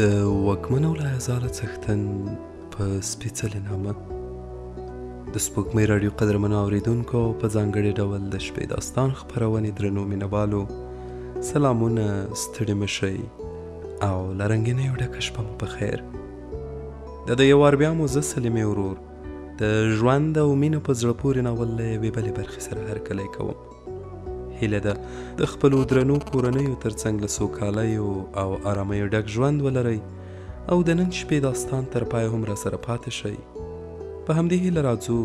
د وکمنو له هزاره څښتن په سپېڅلې نامه د سپوږمۍ راډیو قدرمنو اوریدونکو په ځانګړي ډول د شپې داستان خپرونې درنو مینوالو سلامونه ستړي مشئ او لرنګینیو ډکه شپه مو په خیر د د یو وار بیا مو زه سلیمې ورور د ژوند او مینه په زړه پورې ناول له یوې بلې برخې سره هرکلی کوم هیله ده د خپلو درنو کورنیو ترڅنګ له سوکالیو او آرامیو ډک ژوند ولرئ او د نن شپې داستان تر پای هم را سره پاتې شئ په همدې هیله راځو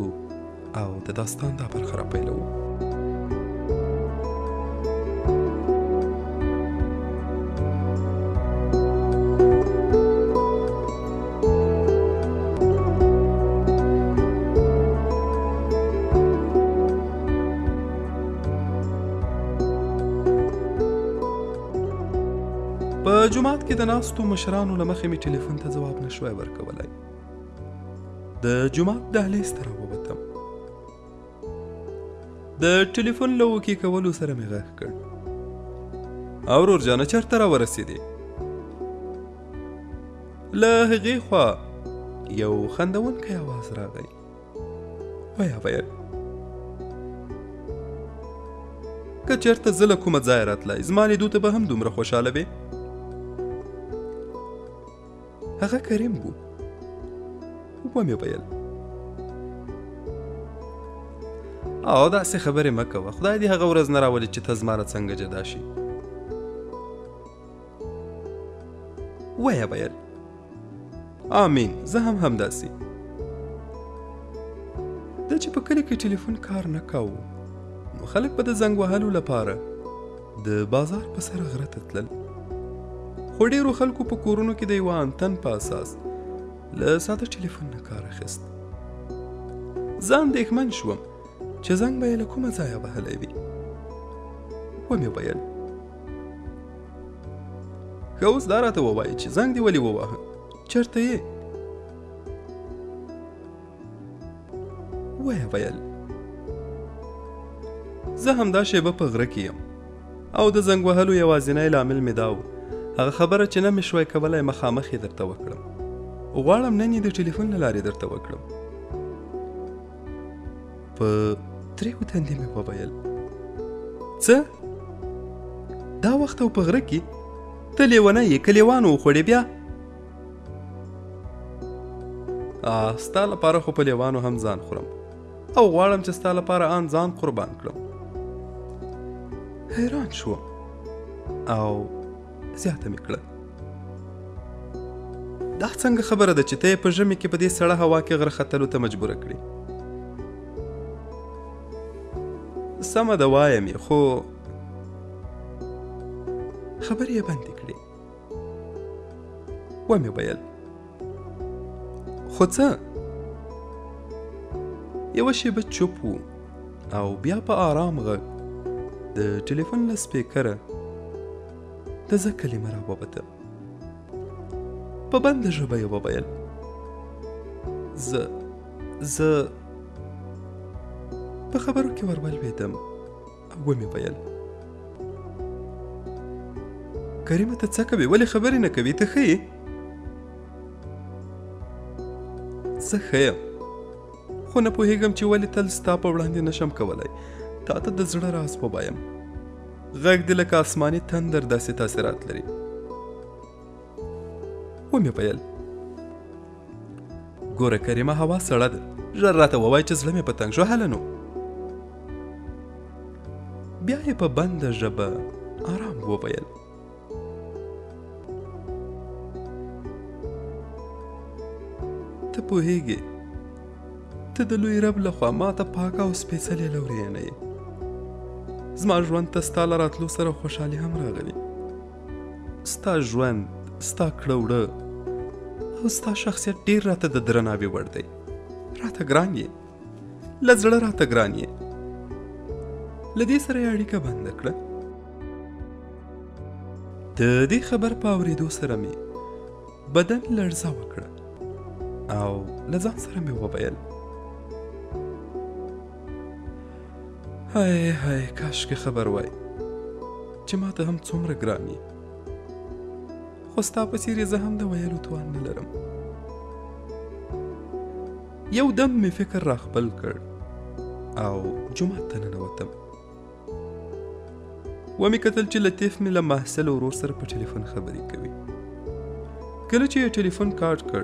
او د داستان دا برخه را پیلوو په جماعت کې د ناستو مشرانو لمخې مې ټلیفون ته ځواب نشوای ورکولای د جماعت دهلیز ته راووتم د ټلیفون له وکې کولو سره مې غږ کړ او ورور جانه چرته را ورسېدې له هغې خوا یو خندونکی اواز راغی ویا ویل که چرته زه له کومه ځایه راتلای زما لیدو ته به هم دومره خوشحاله وې هغه کریم وو ومې ویل او داسې خبرې مه کوه خدای دې هغه ورځ نه راولي چې ته زما نه څنګه جدا شي ویې ویل آمین زه هم همداسې ده چې په کلي کې ټلیفون کار نه کاوه نو خلک به د زنګ وهلو لپاره د بازار په سر غره ته تلل خو ډیرو خلکو په کورونو کې د یو انتن په اساس له ساده ټلیفون نه کار اخیست زه اندېښمن شوم چې زنګ به یې له کومه ځایه وهلی وي ومې ویل ښه اوس دا راته ووایي چې زنګ دې ولې وواهه چېرته یې ویې ویل زه همدا شیبه په غره کې یم او د زنګ وهلو یوازینی لامل مې دا و هغه خبره چې نه مې شوای کولای مخامخ یې درته وکړم غواړم نن یې د ټلیفون له لارې درته وکړم په تریو تندې مې وویل څه دا وخت او په غره کې ته لیونی یې که لیوان وخوړې بیا ستا لپاره خو په لیوانو هم ځان خورم او غواړم چې ستا لپاره آن ځان قربان کړم حیران شو او زیاته مې کړه دا څنګه خبره ده چې ته په ژمي کې په دې سړه هوا کې غره ختلو ته مجبوره کړې سمه ده وایم خو خبرې یې بندې کړې ومې ویل خو څه یوه شېبه چوپ وو او بیا په آرام غږ د ټلیفون له سپیکره د زه کلمه راووته په بنده ژبه یې وویل زه زه په خبرو کې ورولوېدم ومې ویل کریمه ته څه کوې ولې خبرې نه کوې ته ښه یې زه ښه یم خو نه پوهېږم چې ولې تل ستا په وړاندې نشم کولی تا ته د زړه راز ووایم غږ دې لکه آسماني تندر داسې تاثیرات لري ومې ویل ګوره کریمه هوا سړه ده ژر راته ووایه چې زړه مې په تنګ شو هله نو بیا یې په بنده ژبه آرام وویل ته پوهیږې ته د لوی رب لخوا ما ته پاکه او سپېڅلې لورینه یې زما ژوند ته ستا له راتلو سره خوشحالي هم راغلي ستا ژوند ستا کړه وړه او ستا شخصیت ډیر راته د درناوي وړ دی راته ګران یې له زړه راته ګران یې له دې سره یې اړیکه بنده کړه د دې خبر په اورېدو سره مې بدن لړزه وکړه او له ځان سره مې وویل های های کاشکې خبر وای چې ما ته هم څومره ګران یې خو ستا په څیر زه هم د ویلو توان نه لرم یو دم مې فکر را خپل کړ او جومات ته ننوتم ومې کتل چې لطیف مې له محصل ورور سره په ټلیفون خبرې کوي کله چې یې ټلیفون کارټ کړ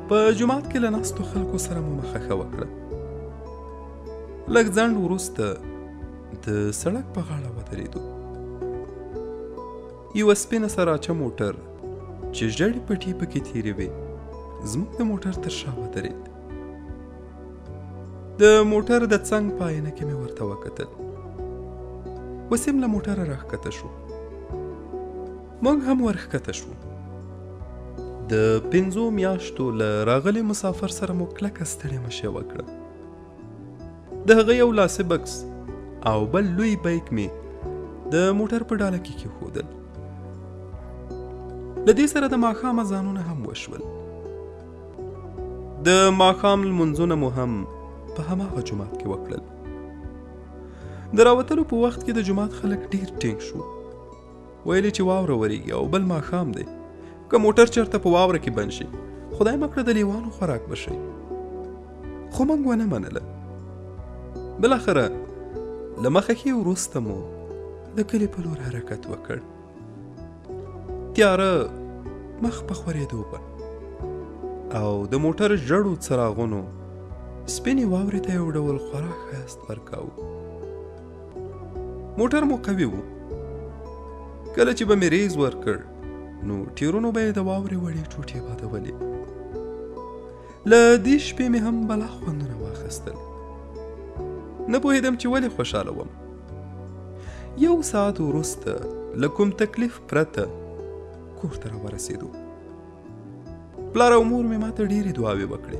په جماعت کې له ناستو خلکو سره مو مخه ښه وکړه لږ ځنډ وروسته د سړک په غاړه ودرېدو یوه سپینه سراچه موټر چې ژړې پټې پکې تیرې وې زموږ د موټر تر شا ودرېد د موټر د څنګ په آینه کې مې ورته وکتل وسیم له موټره راښکته شو موږ هم ورښکته شوو. د پنځو میاشتو له راغلي مسافر سره مو کلکه ستړې مشې وکړه. د هغه یو لاسي بکس او بل لوی بیک می د موټر په ډاله کې کېښودل. له دې سره د ماښام ځانونه هم وشول. د ماښام لمونځونه مو هم په هماغه جماعت کې وکړل. د راوتلو په وخت کې د جماعت خلک ډیر ټینګ شو. ویلي چې واوره وریږي او بل ماښام دی که موټر چرته په واوره کې بند شي خدای مکړه د لیوانو خوراک بشي خو موږ ونه منله بالاخره له مخه کې وروسته مو د کلي په لور حرکت وکړ تیاره مخ په خورېدو په او د موټر ژړو څراغونو سپینې واورې ته یو ډول خورا ښایست ورکاوه موټر مو قوي وو کله چې به مې ریز ورکړ نو ټیرونو به یې د واورې وړې ټوټې بادولې له دې شپې مې هم بلا خوندونه واخیستل نه پوهېدم چې ولې خوشحاله وم یو ساعت وروسته له کوم تکلیف پرته کور ته راورسېدو پلار او مور مې ماته ډېرې دعاوې وکړې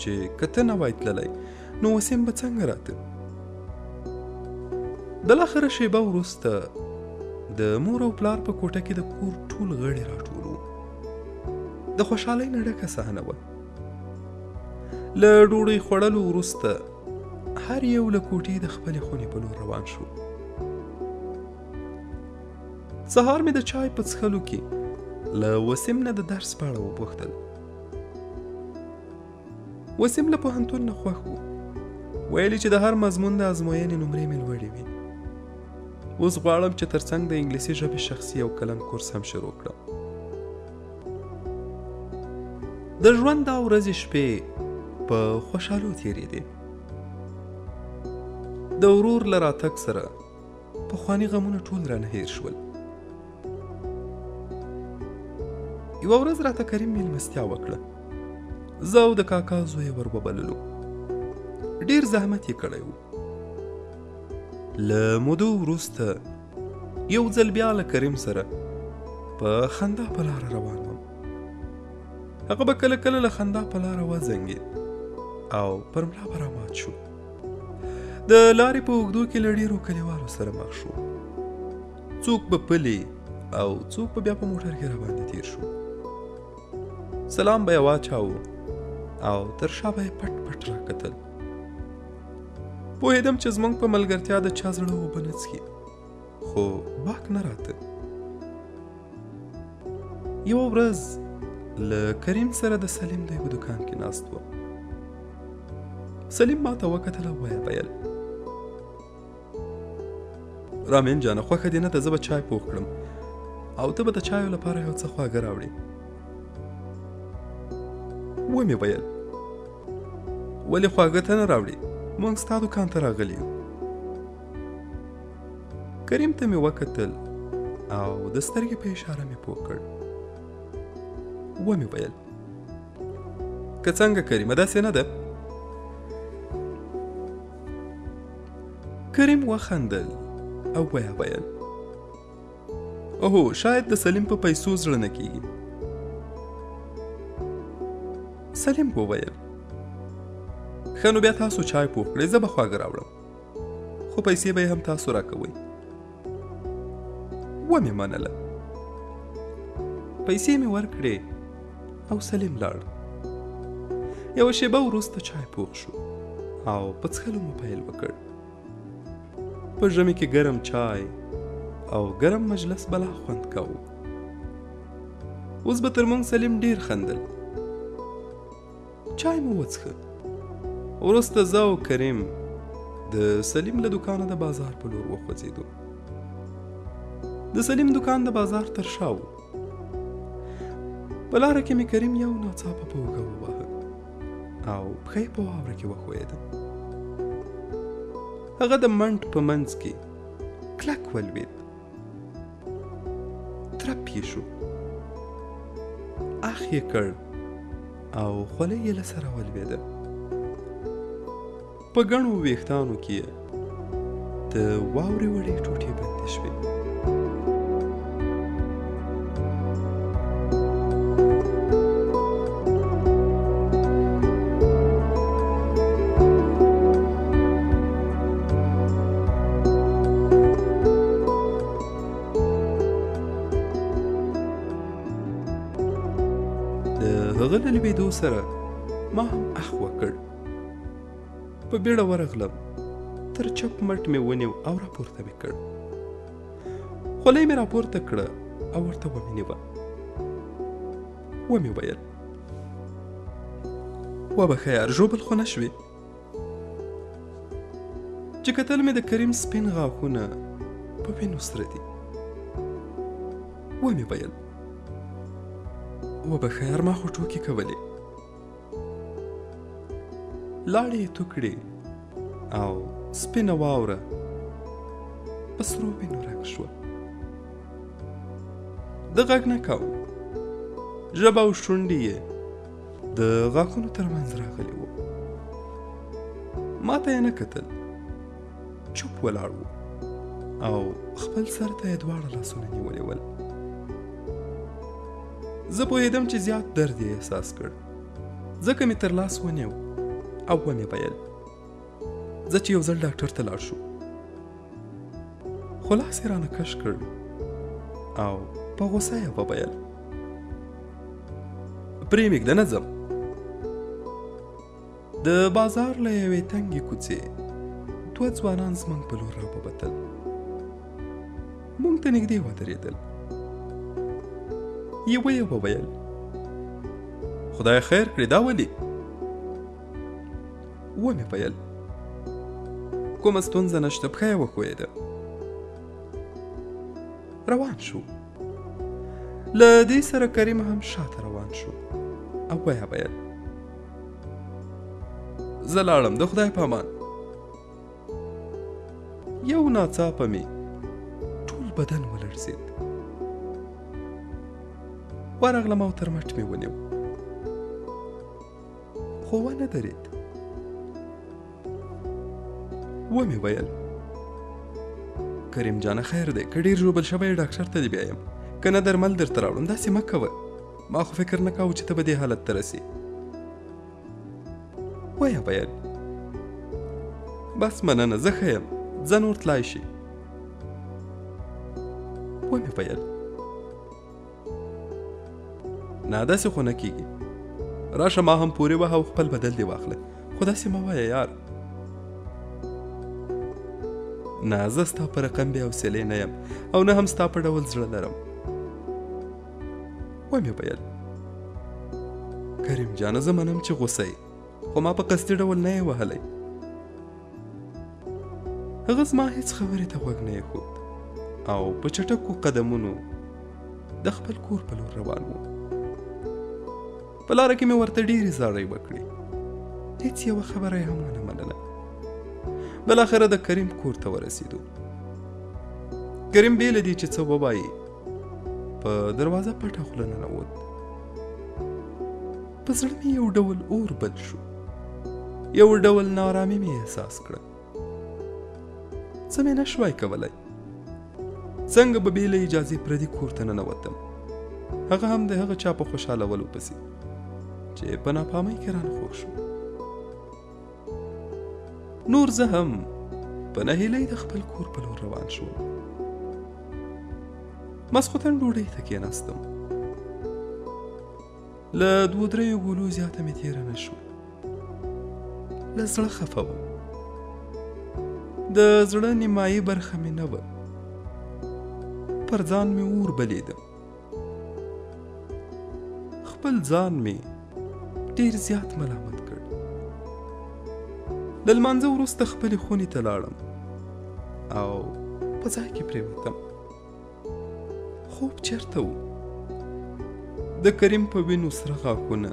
چې که ته نه وای تللی نو وسیم به څنګه راته بالاخره شیبه وروسته د مور او پلار په کوټه کې د کور ټول غړي راټول وو د خوشحالۍ نه ډکه صحنه وه له ډوډۍ خوړلو وروسته هر یو له کوټې د خپلې خونې په لور روان شو سهار مې د چای په څښلو کې له وسیم نه د درس په اړه وپوښتل وسیم له پوهنتون نه خوښ و ویلي چې د هر مضمون د ازموینې نمرې مې لوړې وي اوس غواړم چې ترڅنګ د انګلیسي ژبې شخصي او کلن کورس هم شروع کړم د ژوند دا ورځې شپې په خوشحالو تیرې دي د ورور لراتک سره پخواني غمونه ټول رانه هیر شول یوه ورځ راته کریم میلمستیا وکړه زه او د کاکا زوی ور وبللو ډیر زحمت یې کړی و له مودو وروسته یو ځل بیا له کریم سره په خندا په لار روان وم هغه به کله کله له خندا په لار وزنګید او پر ملا برامات شو د لارې په اوږدو کې له ډېرو کلیوالو سره مخ شو څوک به پلي او څوک به بیا په موټر کې راباندې تیر شو سلام به یې واچاوو او تر شا به یې پټ پټ راکتل پوهېدم چې زمونږ په ملګرتیا د چا زړه اوبه نه څښي خو باک نه راته یو ورځ له کریم سره د سلیم د یو دکان کې ناست و سلیم ما ته وکتل او ویې ویل رامین جانه خوښه دې نه ده زه به چای پوخ کړم او ته به د چایو لپاره یو څه خواږه راوړې ومې ویل ولې خواږه ته نه راوړې مونږ ستا دکان ته راغلي یو کریم ته مې وکتل او د سترګې په اشاره مې پوه کړ ومې ویل که څنګه کریمه داسې نه ده کریم وخندل او ویې ویل اوهو شاید د سلیم په پیسو زړه نه کیږي سلیم وویل ښه نو بیا تاسو چای پوه کړئ زه به خواږه راوړم خو پیسې به هم تاسو راکوئ ومې منله پیسې مې ورکړې او سلیم لاړ یوه شېبه وروسته چای پوخ شو او په څښلو مو پیل وکړ په ژمي کې ګرم چای او ګرم مجلس بلا خوند کاوه اوس به تر مونږ سلیم ډیر خندل چای مو وڅښه وروسته زه او کریم د سلیم له دکانه د بازار په لور وخوځېدو د سلیم دکان د بازار تر شا و په لاره کې مې کریم یو ناڅاپه په اوږه وواهه او پښه یې په واوره کې وښویده هغه د منډ په منځ کې کلک ولوید ترپ یې شو اخ یې کړ او خولۍ یې له سره ولوېده په ګڼو ویښتانو کې یې د واورې وړې ټوټې بندې شوې لوېدو سره ما هم اخ وکړ په بیړه ورغلم تر چپ مټ مې ونیو او راپورته مې کړ خولۍ مې راپورته کړه او ورته ومې نیوه ومې ویل وبخه یار ژوبل خو نه شوې چې کتل مې د کریم سپین غاښونه په وینو سره دي ومې ویل وبخه یار ما خو ټوکې کولې لاړې یې تو کړې او سپینه واوره په سرو وینو رنګ شوه د غږ نه کاو ژبه او شونډې یې د غاښونو ترمنځ راغلي وو ما ته یې نه کتل چوپ ولاړ وو او خپل سر ته یې دواړه لاسونه نیولې ول زه پوهېدم چې زیات درد یې احساس کړ ځکه مې تر لاس ونیو او ومې ویل زه چې یو ځل ډاکټر ته لاړ شو خو لاس یې رانه کش کړ او په غوسه یې وویل پرې مې ږده نه ځم د بازار له یوې تنګې کوڅې دوه ځوانان زمونږ په لور راووتل مونږ ته نږدې ودرېدل یوه یې وویل خدای خیر کړي دا ولي ومې ویل کومه ستونزه نشته پښه یې وښویده روان شو له دې سره کریم هم شاته روان شو او ویې ویل زه لاړم د خدای په امان یو ناڅاپه مې ټول بدن ولړزید ورغلم او تر مټ مې ونیو خو ونه درید ومې ویل کریم جانه خیر دی که ډیر ژوبل شوی ډاکټر ته دې بیایم که نه درمل درته راوړم داسې مه کوه ما خو فکر نه کاوه چې ته به دې حالت ته رسې ویه ویل بس مننه زه ښه یم ځه نور تلای شي ومې ویل نه داسې خو نه کیږي راشه ما هم پورې وه او خپل بدل دې واخله خو داسې مه وایه یار نه زه ستا په رقم بې حوصلې نه یم او نه هم ستا په ډول زړه لرم ومې ویل کریم جانه زه منم چې غوسه یې خو ما په قصدي ډول نه یې وهلی هغه زما هیڅ خبرې ته غوږ نه ښود او په چټکو قدمونو د خپل کور په لور روان و په لاره کې مې ورته ډېرې زاړې وکړې هیڅ یوه خبره یې هم ونه منله بالاخره د کریم کور ته ورسېدو کریم بې له دې چې څه ووایي په دروازه پټه خوله ننوت په زړه مې یو ډول اور بل شو یو ډول نارامي مې احساس کړه څه مې نشوای کولای څنګه به بې له اجازې پردي کور ته ننوتم هغه هم د هغه چا په خوشحالولو پسې چې په ناپامۍ کې رانه خور شو نور زه هم په نهیلۍ د خپل کور په لور روان شوم مسخوتن ډوډۍ ته کېناستم له دوو دریو ګولو زیاته مې تېره نه شوه له زړه خفه وم د زړه نیمایي برخه مې نه وه پر ځان مې اور بلیدم خپل ځان مې ډېر زیات ملامت کړ د لمانځه وروسته خپلې خونې ته لاړم او په ځای کې پرېوتم خوب چېرته و د کریم په وینو سره غاښونه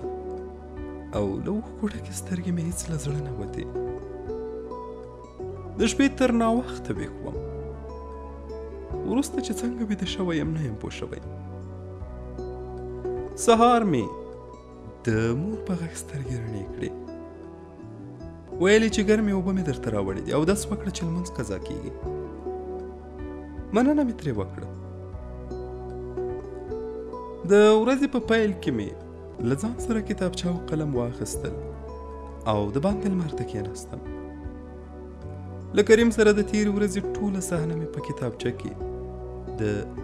او له اوښکو ډکې سترګې مې هېڅ له زړه نه وتې د شپې تر ناوخته ویښ وم وروسته چې څنګه ویده شوی یم نه یم پوه شوی سهار مې د مور په غږ سترګې رڼې کړې ویلې چې ګرمې اوبه مې درته راوړې دي او داس وکړه چې لمونځ قضا کیږي مننه مې ترې وکړه د ورځې په پیل کې مې له ځان سره کتابچه او قلم واخیستل او د باندې لمر ته کېناستم له کریم سره د تیر ورځې ټوله صحنه مې په کتابچه کې د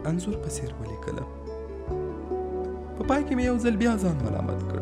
انځور په څیر ولیکله په پای کې مې یو ځل بیا ځان ملامت کړ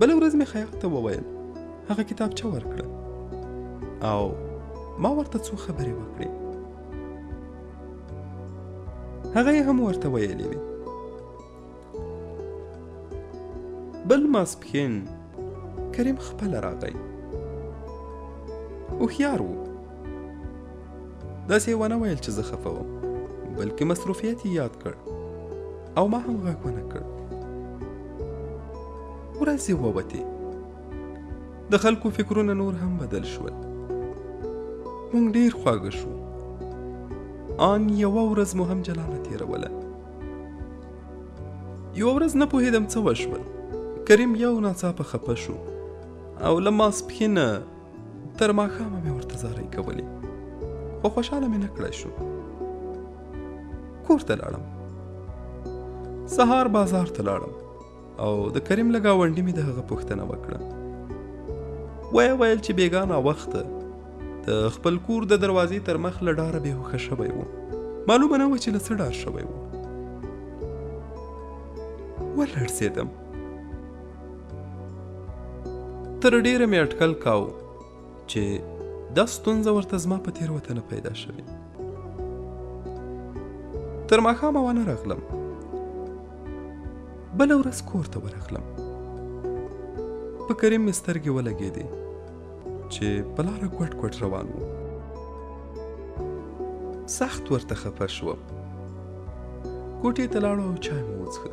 بله ورځ مې خیاط ته وویل هغه کتابچه ورکړه او ما ورته څو خبرې وکړې هغه یې هم ورته ویلې وي بل ماسپښین کریم خپله راغی هوښیار و داسې یې ونه ویل چې زه خفه وم بلکې مصروفیت یې یاد کړ او ما هم غږ ونه کړ ورځې ووتې د خلکو فکرونه نور هم بدل شول مونږ ډیر خواږه شو آن یوه ورځ مو هم جلا نه تېروله یوه ورځ نه پوهېدم څه وشول کریم یو ناڅاپه خپه شو او له ماسپښینه تر ماښامه مې ورته زارۍ کولې خو خوشحاله مې نه کړای شو کور ته لاړم سهار بازار ته لاړم او د کریم له ګاونډي مې د هغه پوښتنه وکړه وایه ویل چې بېګا ناوخته د خپل کور د دروازې تر مخ له ډاره بېهوښه شوی و معلومه نه وه چې له څه ډار شوی و ولړزېدم تر ډیره مې اټکل کاو چې دا ستونزه ورته زما په تېروتنه پیدا شوې تر ماښامه ونه راغلم بله ورځ کور ته ورغلم په کریم مې سترګې ولګېدې چې په لاره کوټ کوټ روان و سخت ورته خفه شوم کوټې ته لاړو او چای مو وڅښه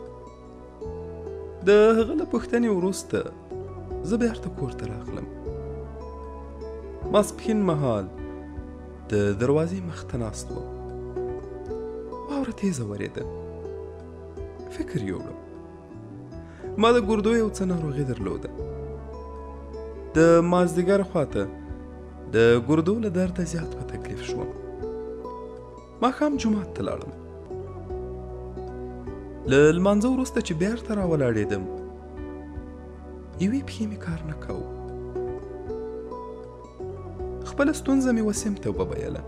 د هغه له پوښتنې وروسته زه بیرته کور ته راغلم ماسپښین مهال د دروازې مخ ته ناست وم واوره تیزه ورېده فکر یوړم ما د ګردو یو څه ناروغي درلوده د مازدیګر خواته د ګردو له درده زیات په تکلیف شوم ماښام جومات ته لاړم له لمانځه وروسته چې بیرته راولاړېدم یوې پښې مې کار نه کاوه خپله ستونزه مې وسیم ته وویله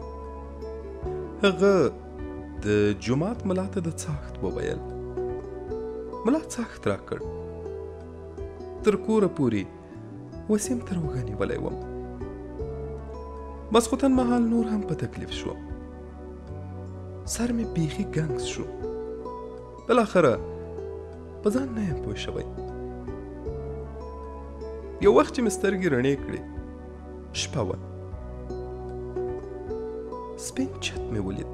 هغه د جومات ملا ته د څاښت وویل ملا څاښت راکړ تر کوره پورې اوس يم تر اوږه نیولی وم مسخوتن مهال نور هم په تکلیف شوم سر مې بیخي ګنګس شو بالاخره په ځان نه یم پوه شوی یو وخت چې مې سترګې رڼې کړې شپه وه سپین چت مې ولید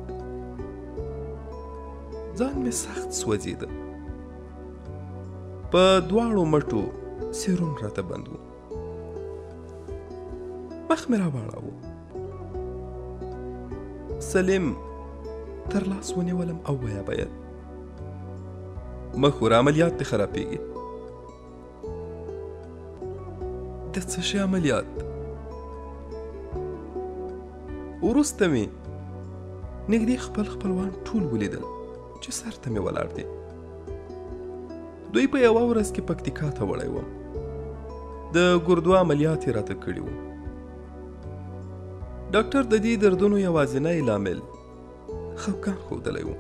ځان مې سخت سوځېده په دواړو مټو سیرون راته بند و مخ مې راواړاوه سلیم تر لاس ونیولم او ویا باید مخور عملیات دې خرابېږي د څه شي عملیات وروسته مې نږدې خپل خپلوان ټول ولیدل چې سر ته مې ولاړ دي دوی په یوه ورځ کې پکتیکا ته وړی وم د ګردو عملیات یې راته کړي وو ډاکټر د دې دردونو یوازینی لامل خفګان ښودلی وو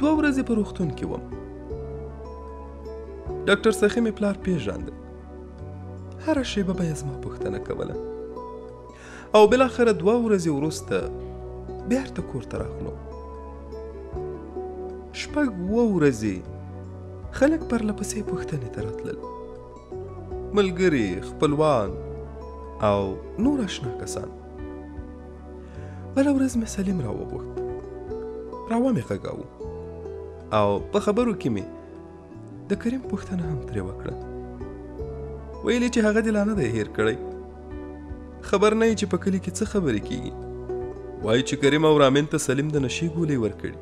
دوه ورځې په روغتون کې وم ډاکټر سخي مې پلار پیژاند هره شیبه به یې زما پوښتنه کوله او بالاخره دوه ورځې وروسته بیرته کور ته راغلو شپږ اووه ورځې خلک پرله پسې پوښتنې ته راتلل ملګري خپلوان او نور اشنا کسان بله ورځ مې سلیم راوغوښت راوه مې غږاوه او په خبرو کې مې د کریم پوښتنه هم ترې وکړه ویلې چې هغه دې لا نه دی هیر کړی خبر نه چې په کلی کې څه خبرې کیږي وایي چې کریم او رامین ته سلیم د نشي ګولې ورکړي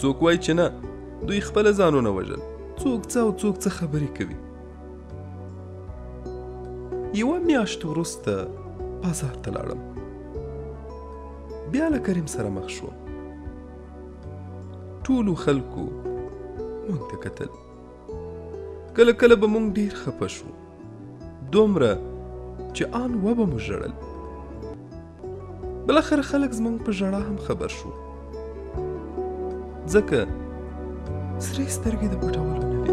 څوک وایي چې نه دوی خپل ځانونه وژل څوک څه او څوک څه خبرې کوي یو میاشت وروسته بازار ته لاړم بیا له کریم سره مخ شوم ټولو خلکو مونږ ته کتل کله کله به مونږ ډیر خپه شو دومره چې آن و به مو ژړل بلاخره خلک زمونږ په ژړا هم خبر شو ځکه سرې سترګې د پټولو نه وي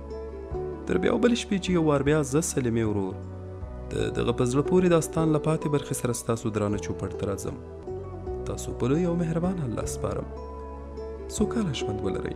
تر بیا او بلې شپې چې یو وار بیا زه سلیمې ورور د دغه په زړه پورې داستان له پاتې برخې سره ستاسو درانه چوپړ ته راځم تاسو په لوی او مهربان الله سپارم سوکاله ژوند ولرئ